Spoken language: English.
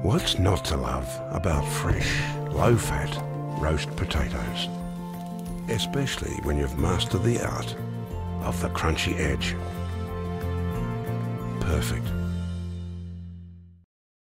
What's not to love about fresh, low-fat roast potatoes? Especially when you've mastered the art of the crunchy edge. Perfect.